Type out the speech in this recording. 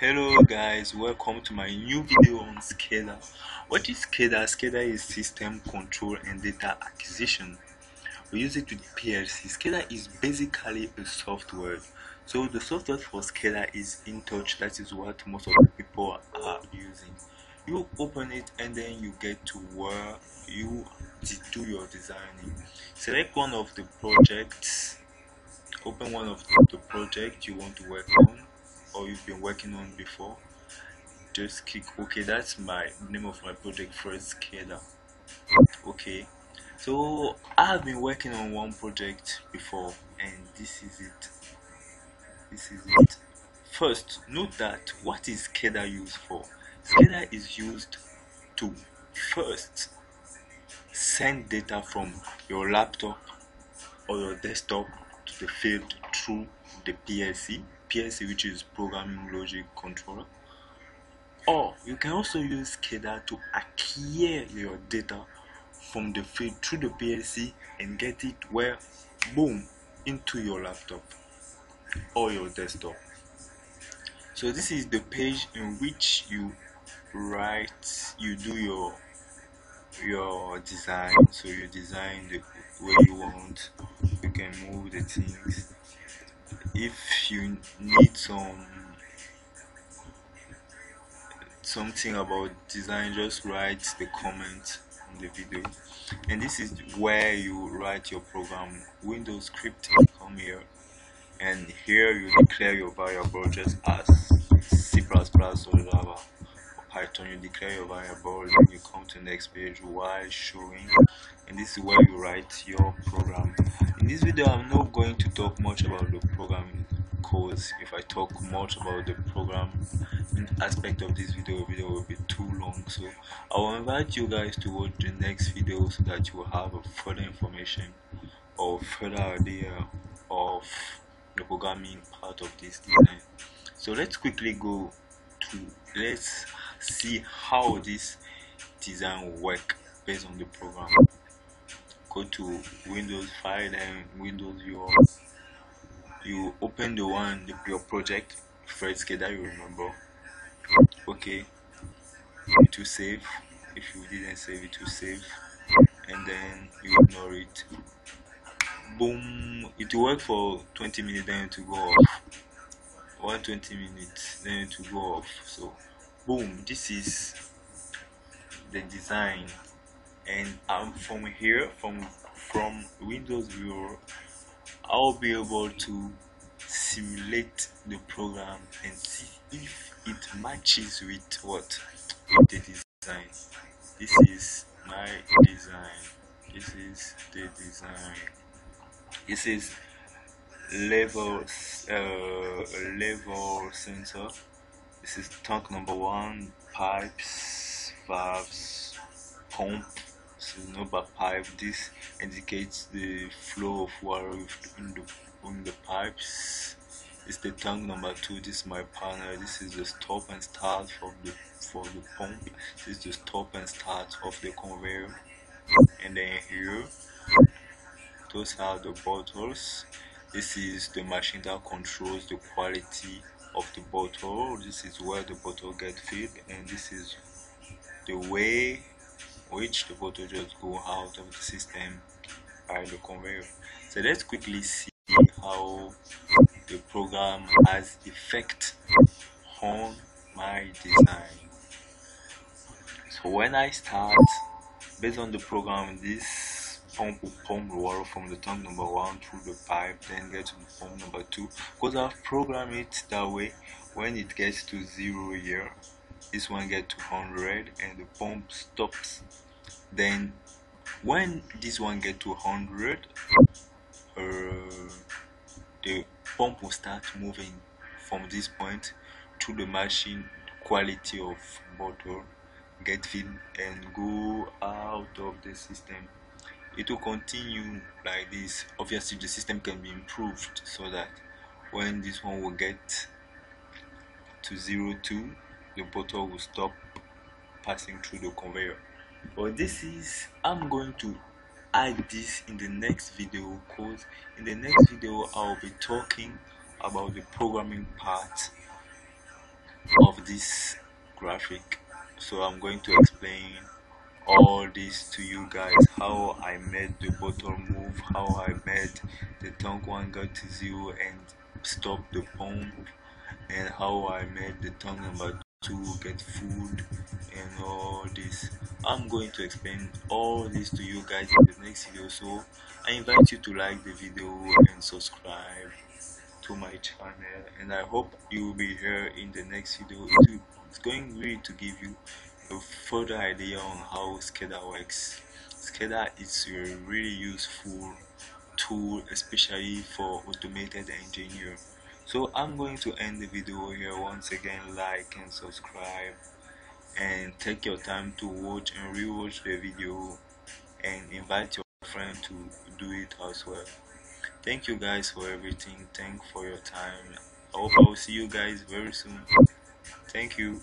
Hello guys, welcome to my new video on SCADA. What is SCADA? SCADA is System Control and Data Acquisition. We use it with PLC. SCADA is basically a software. So the software for SCADA is InTouch. That is what most of the people are using. You open it and then you get to where you do your designing. Select one of the projects. Open one of the project you want to work on or you've been working on before just click ok that's my name of my project first SCADA okay. So I have been working on one project before and this is it. This is it. First note that what is SCADA used for? SCADA is used to first send data from your laptop or your desktop to the field through the PLC PLC which is programming logic controller. Or you can also use SCADA to acquire your data from the field through the PLC and get it where boom into your laptop or your desktop. So this is the page in which you write you do your your design. So you design the way you want. You can move the things if you need some something about design just write the comment in the video. And this is where you write your program. Windows script come here. And here you declare your variable just as c++ or java python you declare your variable then you come to the next page while showing and this is where you write your program. In this video i'm not going to talk much about the programming codes. If i talk much about the program aspect of this video video will be too long. So i will invite you guys to watch the next video so that you will have further information or further idea of the programming part of this design. So let's quickly go to let's see how this design will work based on the program. Go to windows file and windows viewer you open the one the, your project first that you remember. Okay. To save. If you didn't save it to save. And then you ignore it. Boom. It will work for 20 minutes then to go off. 120 minutes then to go off. So boom this is the design. And um, from here from from windows viewer. I'll be able to simulate the program and see if it matches with what the design. This is my design. This is the design. This is level uh, level sensor this is tank number one pipes valves pump. So number pipe. This indicates the flow of water in the in the pipes. It's the tank number two. This is my panel this is the stop and start for the for the pump. This is the stop and start of the conveyor. And then here those are the bottles. This is the machine that controls the quality of the bottle. This is where the bottle get filled and this is the way which the bottle just go out of the system by the conveyor. So let's quickly see how the program has effect on my design. So when I start based on the program this pump pump the water from the tank number one through the pipe then get to pump number two. Because I've programmed it that way. When it gets to zero here this one get to 100 and the pump stops. Then when this one get to 100 uh, the pump will start moving from this point to the machine. Quality of bottle get filled and go out of the system it will continue like this. Obviously the system can be improved so that when this one will get to 02 the bottle will stop passing through the conveyor. But this is i'm going to add this in the next video because in the next video i'll be talking about the programming part of this graphic. So I'm going to explain all this to you guys how I made the bottle move how I made the tank one go to zero and stop the pump and how I made the tank number two get food and all this. I'm going to explain all this to you guys in the next video so I invite you to like the video and subscribe to my channel and I hope you will be here in the next video. It's going really to give you a further idea on how SCADA works. SCADA is a really useful tool especially for automated engineer so I'm going to end the video here once again. Like and subscribe and take your time to watch and rewatch the video and invite your friend to do it as well. Thank you guys for everything. Thank for your time. I hope i will see you guys very soon. Thank you